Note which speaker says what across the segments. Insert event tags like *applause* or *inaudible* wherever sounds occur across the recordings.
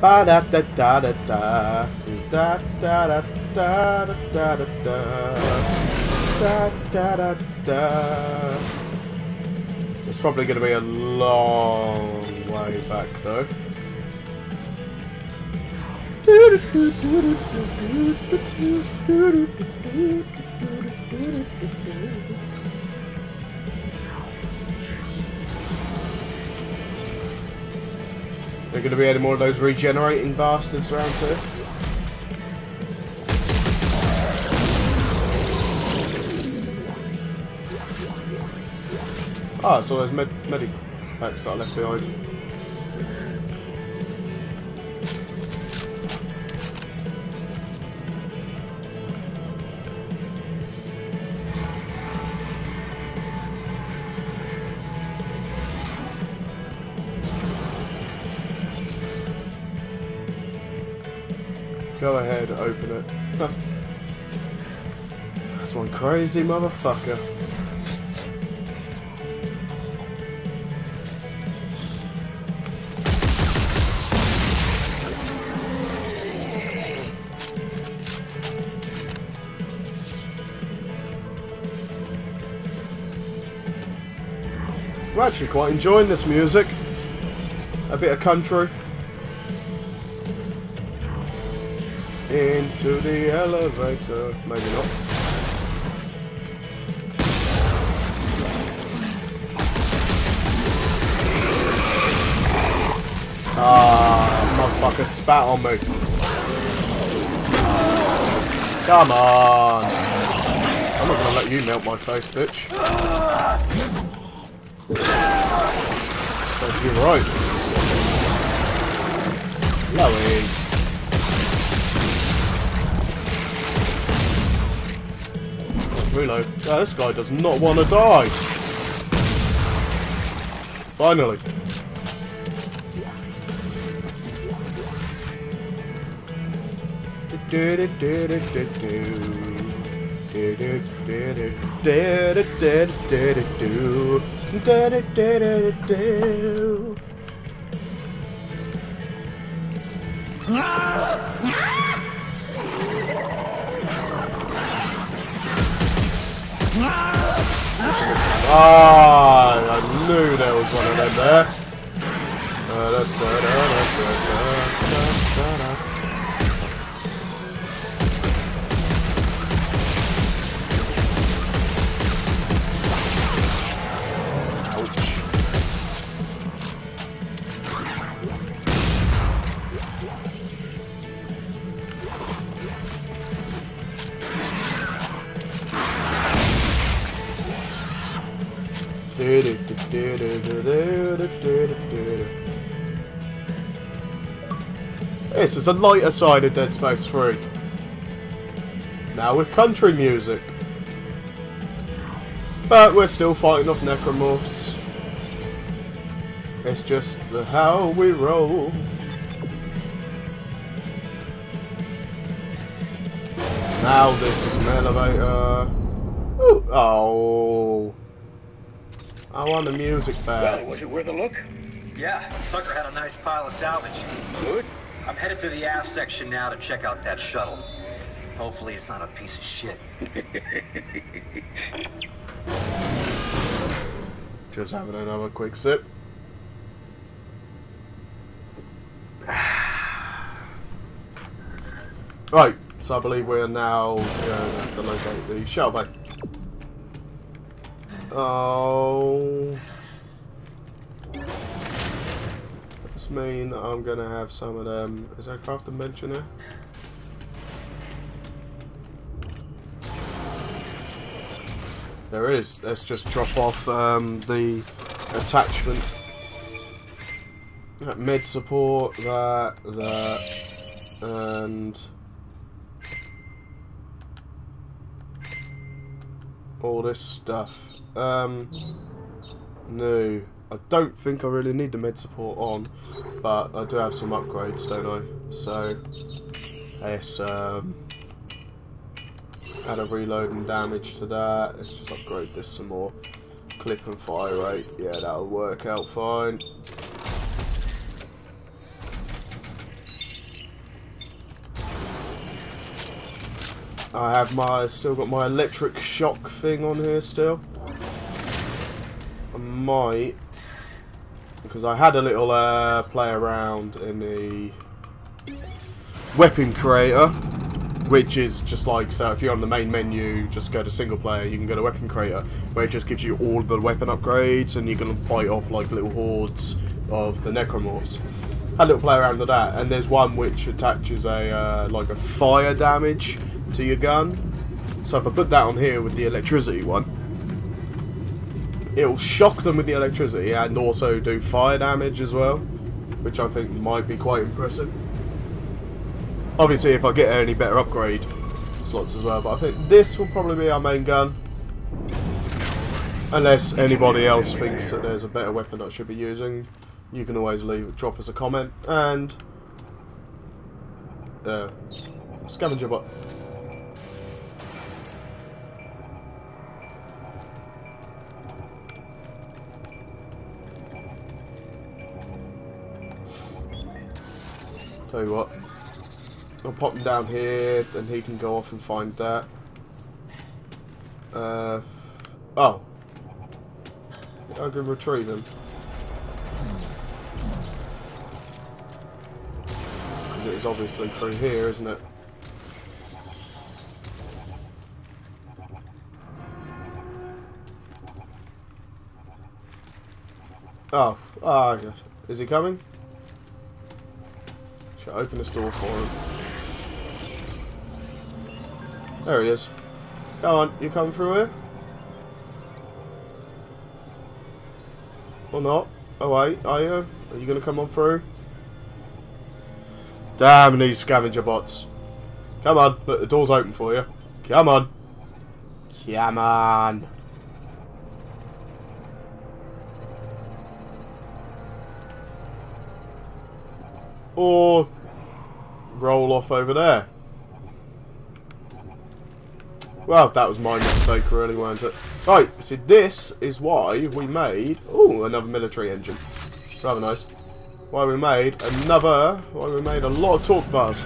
Speaker 1: Ba da da da da da da da da da da da da da da da da. It's probably going to be a long way back though. *laughs* There going to be any more of those regenerating bastards around here? Ah, so there's med medic packs that I left behind. Ahead, open it. That's one crazy motherfucker. I'm actually quite enjoying this music. A bit of country. Into the elevator. Maybe not. Ah, motherfucker spat on me. Come on. I'm not gonna let you melt my face, bitch. So you're right. Lowy. Reload. Yeah, this guy does not want to die. Finally. *laughs* Ah, I knew there was one of them there. This is a lighter side of Dead Space 3. Now with country music. But we're still fighting off necromorphs. It's just the how we roll. Now this is an elevator. Ooh. Oh. I want the music back.
Speaker 2: Well, was it worth a look?
Speaker 3: Yeah, Tucker had a nice pile of salvage.
Speaker 2: Good.
Speaker 3: I'm headed to the aft section now to check out that shuttle. Hopefully it's not a piece of shit. *laughs*
Speaker 1: Just having another quick sip. *sighs* right, so I believe we're now going to locate the shuttle bay. Oh. This mean I'm gonna have some of them. Is a craft dimension here? There is. Let's just drop off um, the attachment. That med support, that, that, and all this stuff. Um, no, I don't think I really need the med support on, but I do have some upgrades, don't I? So, let's um, add a reload and damage to that. Let's just upgrade this some more. Clip and fire rate, yeah, that'll work out fine. I have my still got my electric shock thing on here still. Might because I had a little uh, play around in the weapon creator, which is just like so. If you're on the main menu, just go to single player. You can go to weapon creator, where it just gives you all the weapon upgrades, and you can fight off like little hordes of the necromorphs. Had a little play around with that, and there's one which attaches a uh, like a fire damage to your gun. So if I put that on here with the electricity one, it'll shock them with the electricity and also do fire damage as well, which I think might be quite impressive. Obviously, if I get any better upgrade slots as well, but I think this will probably be our main gun. Unless anybody else thinks that there's a better weapon I should be using, you can always leave drop us a comment and uh, scavenger bot. Tell you what, I'll pop him down here, then he can go off and find that. Uh, oh, I can retrieve him. Because it is obviously through here, isn't it? Oh, ah, oh, is he coming? Should I open this door for him? There he is. Come on, you come through here? Or not? Oh wait, are you? Are you gonna come on through? Damn these scavenger bots. Come on, look, the door's open for you. Come on. Come on. Or roll off over there. Well, that was my mistake, really, wasn't it? Right, see, this is why we made... Oh, another military engine. Rather nice. Why we made another... Why we made a lot of torque bars.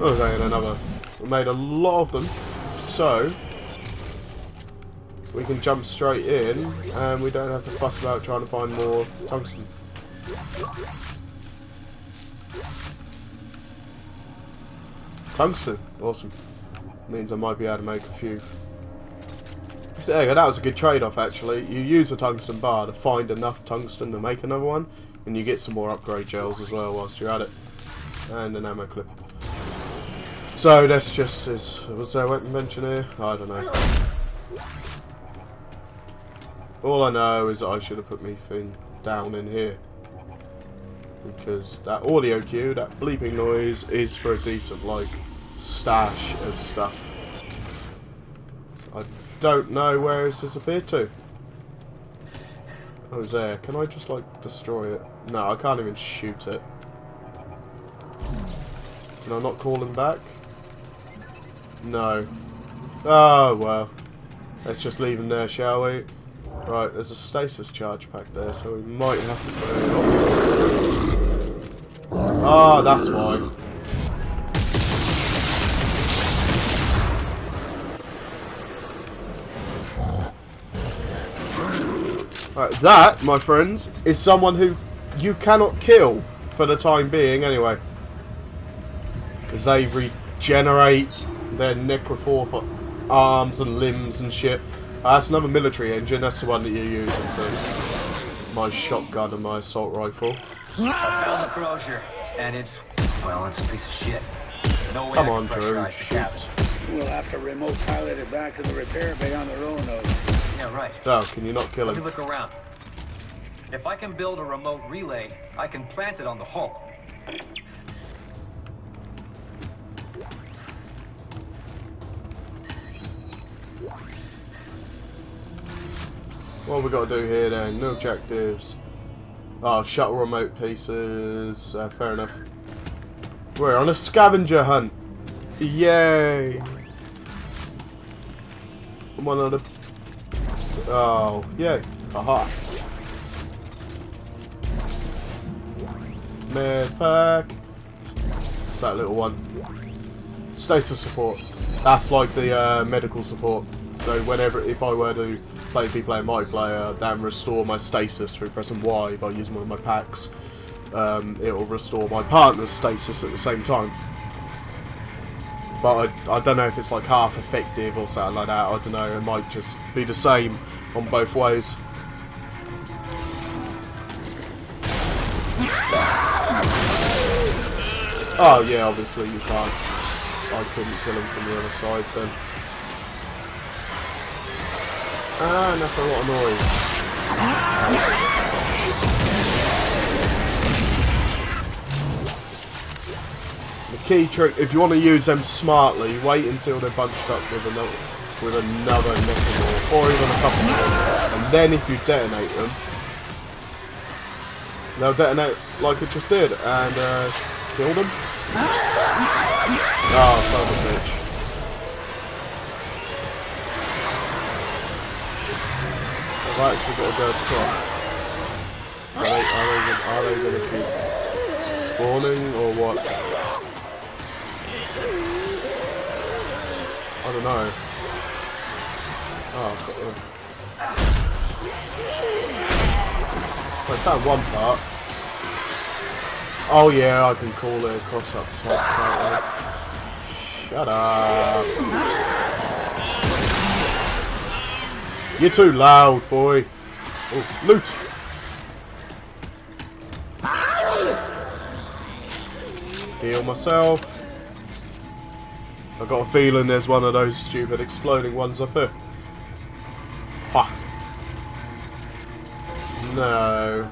Speaker 1: Oh, saying another. We made a lot of them. So, we can jump straight in, and we don't have to fuss about trying to find more tungsten. Tungsten. Awesome. Means I might be able to make a few. So there that was a good trade-off actually. You use a tungsten bar to find enough tungsten to make another one, and you get some more upgrade gels as well whilst you're at it. And an ammo clip. So that's just as was there a weapon mention here? I don't know. All I know is I should have put me thing down in here. Because that audio cue, that bleeping noise, is for a decent like stash of stuff. So I don't know where it's disappeared to. Oh, it's there. Can I just, like, destroy it? No, I can't even shoot it. Can I not call him back? No. Oh, well. Let's just leave him there, shall we? Right, there's a stasis charge pack there, so we might have to put it on. Oh, that's why. Right, that, my friends, is someone who you cannot kill for the time being anyway. Because they regenerate their necrophore arms and limbs and shit. Uh, that's another military engine, that's the one that you're using for my shotgun and my assault rifle.
Speaker 3: I found the brochure, and it's, well, it's a piece of shit. No way
Speaker 1: Come
Speaker 3: I
Speaker 1: on,
Speaker 3: can
Speaker 1: Drew,
Speaker 3: pressurize the cabin.
Speaker 2: We'll have to remote pilot it back to the repair bay on the Roanoke.
Speaker 3: Yeah, right.
Speaker 1: Oh, can you not kill him?
Speaker 3: Let me
Speaker 1: him?
Speaker 3: look around. If I can build a remote relay, I can plant it on the hull.
Speaker 1: What have we got to do here then? No objectives. Oh, shuttle remote pieces. Uh, fair enough. We're on a scavenger hunt. Yay! One of the. Oh, yay! Aha! Med pack. It's that little one? Stasis support. That's like the uh, medical support. So whenever, if I were to play be playing my player, then restore my stasis through pressing Y by using one of my packs, um, it will restore my partner's stasis at the same time. But I, I don't know if it's like half effective or something like that. I don't know. It might just be the same on both ways. Oh yeah, obviously you can't. I couldn't kill him from the other side then. Ah, and that's a lot of noise. The key trick, if you want to use them smartly, wait until they're bunched up with another with another necromorph, or even a couple more, and then if you detonate them, they'll detonate like it just did, and uh, kill them. Oh, son of a bitch. I've actually got to go across. Are they, are they, are they going to keep spawning, or what? I don't know. Oh. I found one part. Oh yeah, I can call it across up top. Shut up. You're too loud, boy. Oh, loot. Heal myself. I got a feeling there's one of those stupid exploding ones up here. Ha! No.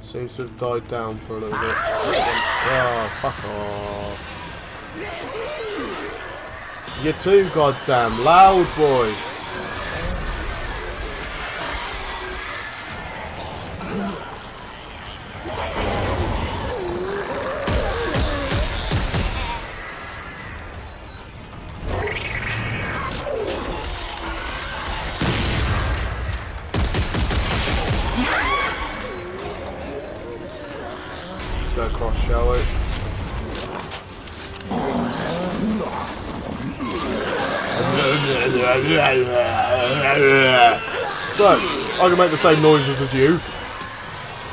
Speaker 1: Seems to have died down for a little bit. Oh, fuck off. You're too goddamn loud, boy. I can make the same noises as you.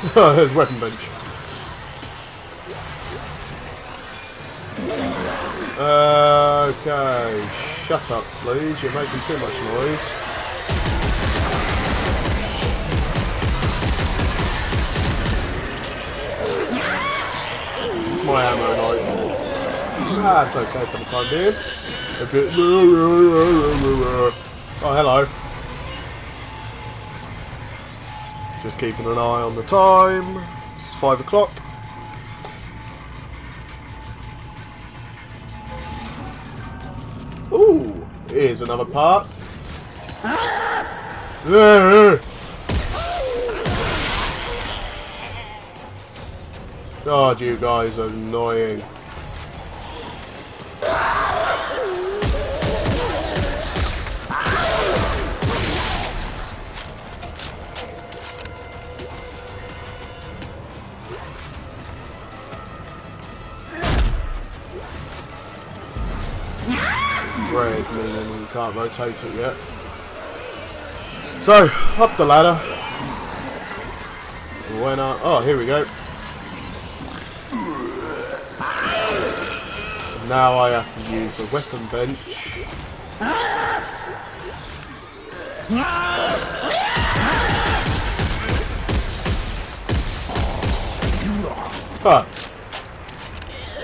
Speaker 1: *laughs* There's weapon bench. Okay, shut up please, you're making too much noise. It's my ammo night. Ah, it's okay for the time being. A bit. *laughs* Oh, hello. Just keeping an eye on the time. It's five o'clock. Ooh, here's another part. *laughs* God, you guys are annoying. Can't rotate it yet. So, up the ladder. When I, oh, here we go. Now I have to use a weapon bench. Huh.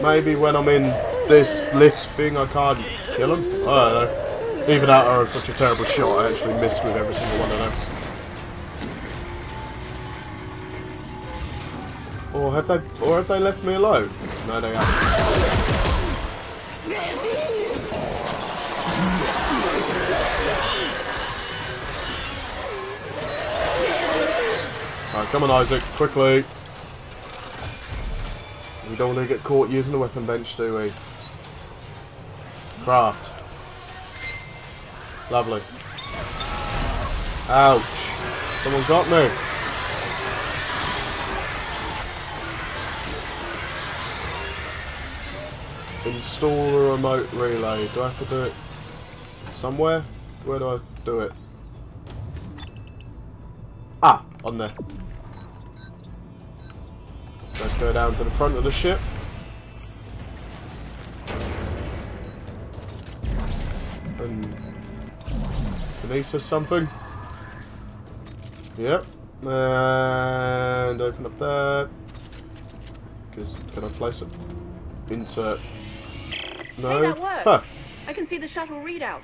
Speaker 1: Maybe when I'm in this lift thing I can't kill him? I don't know. Even out of such a terrible shot, I actually missed with every single one of them. Or have they or have they left me alone? No they haven't. Come on Isaac, quickly. We don't want to get caught using the weapon bench, do we? Craft. Lovely. Ouch. Someone got me. Install a remote relay. Do I have to do it somewhere? Where do I do it? Ah, on there. So let's go down to the front of the ship. And Kinesis something. Yep. And open up that. Because can I place it? Insert. No.
Speaker 4: Hey, that worked.
Speaker 1: Huh.
Speaker 4: I can see the shuttle readout.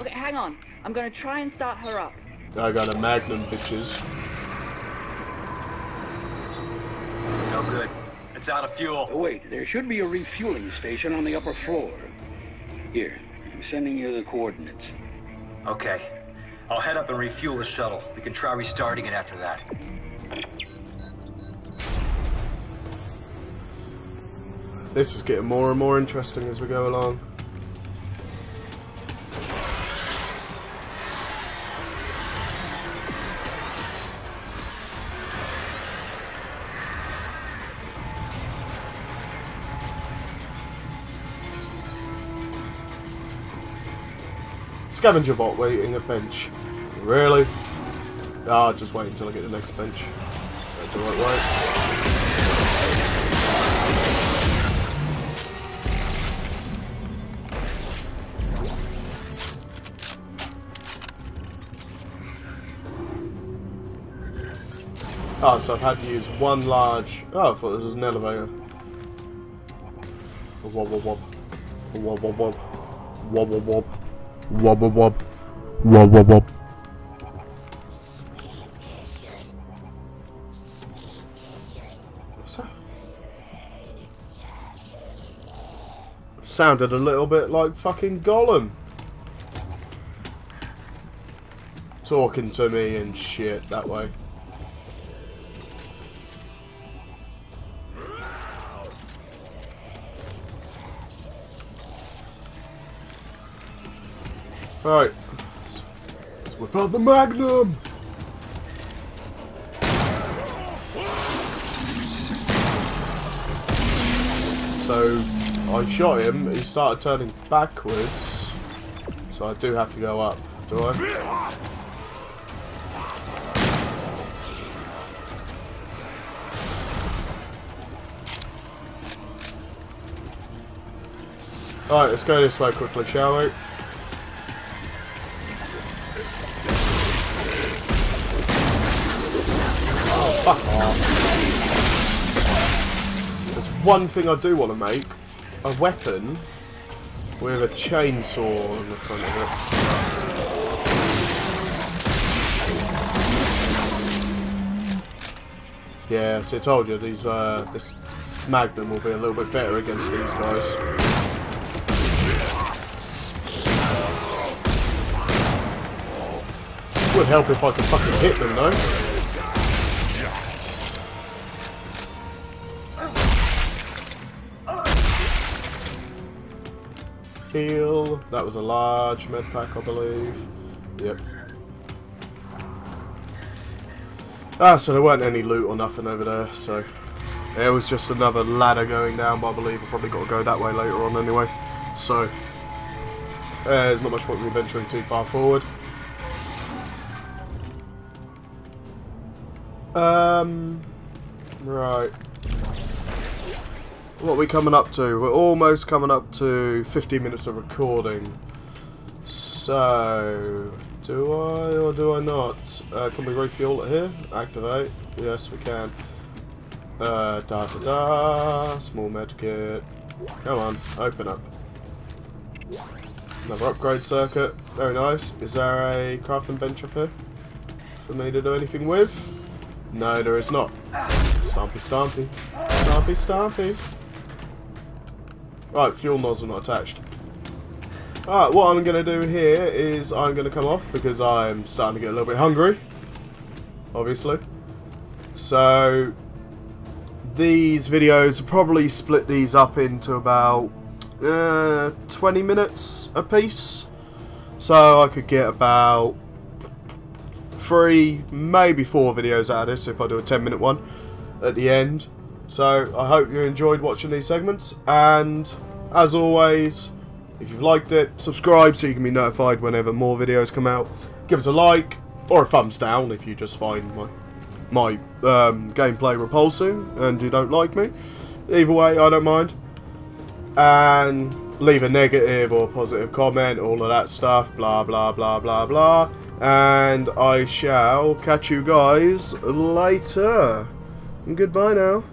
Speaker 4: Okay, hang on. I'm going to try and start her up.
Speaker 1: I got a magnum, bitches.
Speaker 3: No good. It's out of fuel.
Speaker 2: Oh, wait, there should be a refueling station on the upper floor. Here, I'm sending you the coordinates.
Speaker 3: Okay. I'll head up and refuel the shuttle. We can try restarting it after that.
Speaker 1: This is getting more and more interesting as we go along. Scavenger bot waiting at bench. Really? Ah, just wait until I get the next bench. That's the right way. Oh, so I've had to use one large... Oh, I thought this was an elevator. Wob wob wob. Wob wob wob. Wob wob wob. Wob wob wob. Wob wob wob. So, sounded a little bit like fucking Gollum. Talking to me and shit that way. Right. Let's let's whip out the Magnum! So, I shot him, he started turning backwards. So I do have to go up, do I? Alright, let's go this way quickly, shall we? There's one thing I do want to make. A weapon with a chainsaw in the front of it. Yeah, so I told you, these, uh, this Magnum will be a little bit better against these guys. Would help if I could fucking hit them though. Heal. That was a large med pack, I believe. Yep. Ah, so there weren't any loot or nothing over there, so... There was just another ladder going down, but I believe I've probably got to go that way later on anyway. So... Uh, there's not much point in venturing too far forward. Um... Right. What are we coming up to? We're almost coming up to 15 minutes of recording. So, do I or do I not? Uh, can we refuel it here? Activate. Yes, we can. Uh, da da da. Small medkit. Come on, open up. Another upgrade circuit. Very nice. Is there a crafting bench up here for me to do anything with? No, there is not. Stompy, stompy. Stompy, stompy. Right, fuel nozzle not attached. Alright, what I'm going to do here is I'm going to come off because I'm starting to get a little bit hungry. Obviously. So, these videos, probably split these up into about uh, 20 minutes a piece. So I could get about three, maybe four videos out of this if I do a 10 minute one at the end. So I hope you enjoyed watching these segments and as always, if you've liked it, subscribe so you can be notified whenever more videos come out. Give us a like or a thumbs down if you just find my my um, gameplay repulsive and you don't like me. Either way, I don't mind. And leave a negative or positive comment, all of that stuff, blah blah blah blah blah. And I shall catch you guys later. Goodbye now.